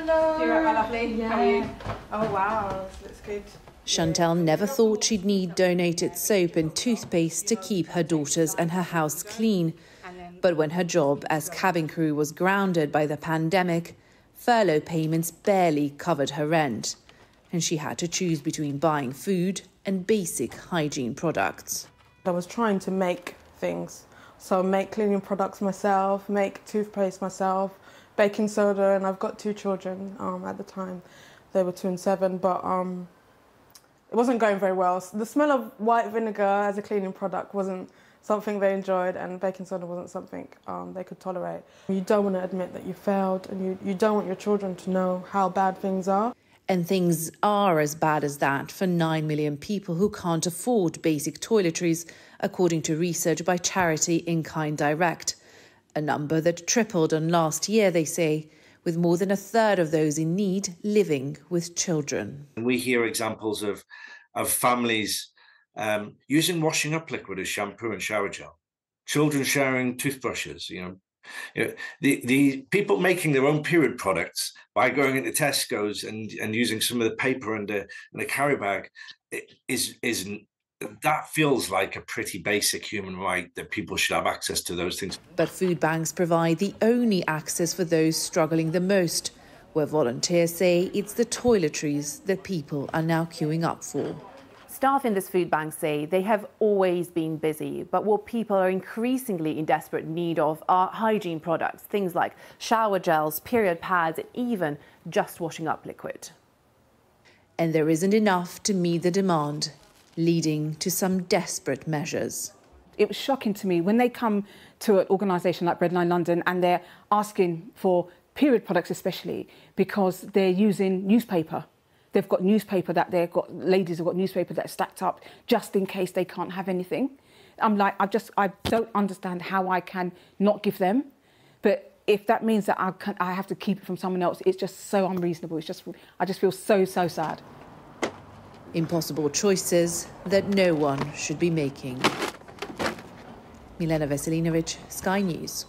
Hello. You're right, lovely. Yeah. How are you? Oh wow, this looks good. Chantal never thought she'd need donated soap and toothpaste to keep her daughters and her house clean. But when her job as cabin crew was grounded by the pandemic, furlough payments barely covered her rent, and she had to choose between buying food and basic hygiene products. I was trying to make things. So make cleaning products myself, make toothpaste myself, baking soda, and I've got two children um, at the time. They were two and seven, but um, it wasn't going very well. The smell of white vinegar as a cleaning product wasn't something they enjoyed, and baking soda wasn't something um, they could tolerate. You don't want to admit that you failed, and you, you don't want your children to know how bad things are. And things are as bad as that for 9 million people who can't afford basic toiletries, according to research by charity In Kind Direct. A number that tripled on last year, they say, with more than a third of those in need living with children. We hear examples of, of families um, using washing up liquid as shampoo and shower gel, children sharing toothbrushes, you know, you know, the the people making their own period products by going into Tesco's and and using some of the paper and a and a carry bag is is that feels like a pretty basic human right that people should have access to those things. But food banks provide the only access for those struggling the most, where volunteers say it's the toiletries that people are now queuing up for. Staff in this food bank say they have always been busy, but what people are increasingly in desperate need of are hygiene products, things like shower gels, period pads, and even just washing up liquid. And there isn't enough to meet the demand, leading to some desperate measures. It was shocking to me when they come to an organisation like Breadline London and they're asking for period products, especially because they're using newspaper They've got newspaper that they've got ladies have got newspaper that's stacked up just in case they can't have anything. I'm like, I just I don't understand how I can not give them, but if that means that I can, I have to keep it from someone else, it's just so unreasonable. It's just I just feel so so sad. Impossible choices that no one should be making. Milena Veselinovic, Sky News.